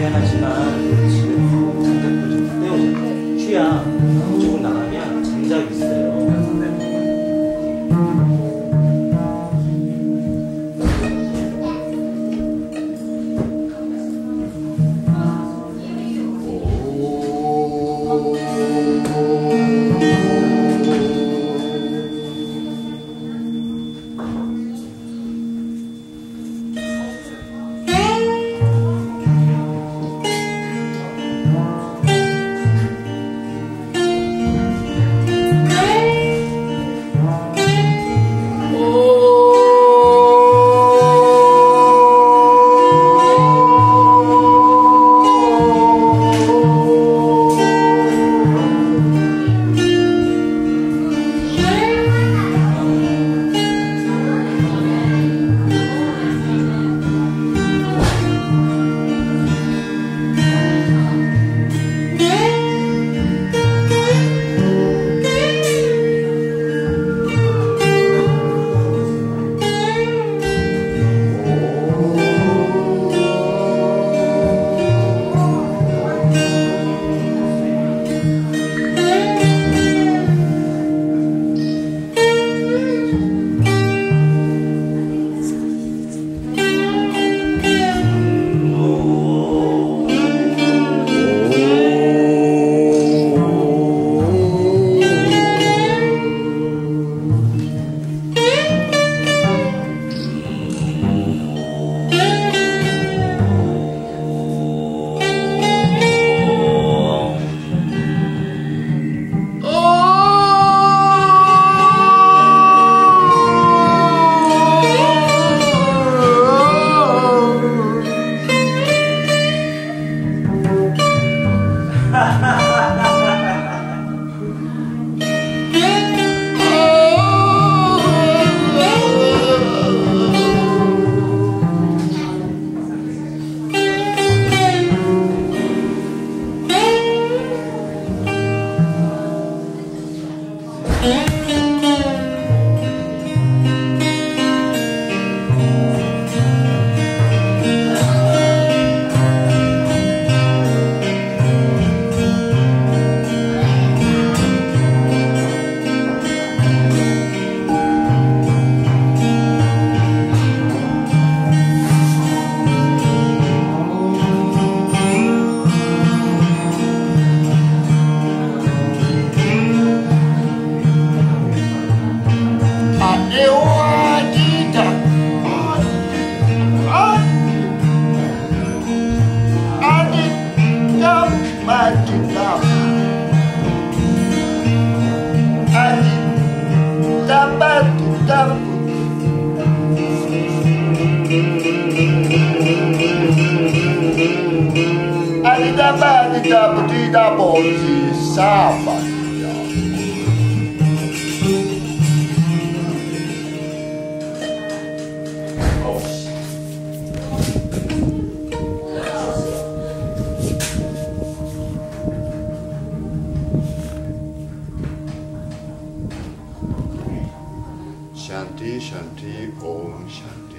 미안하지만 지금 장작불 좀 떼오자. 취야 Shanti, Shanti, Om Shanti.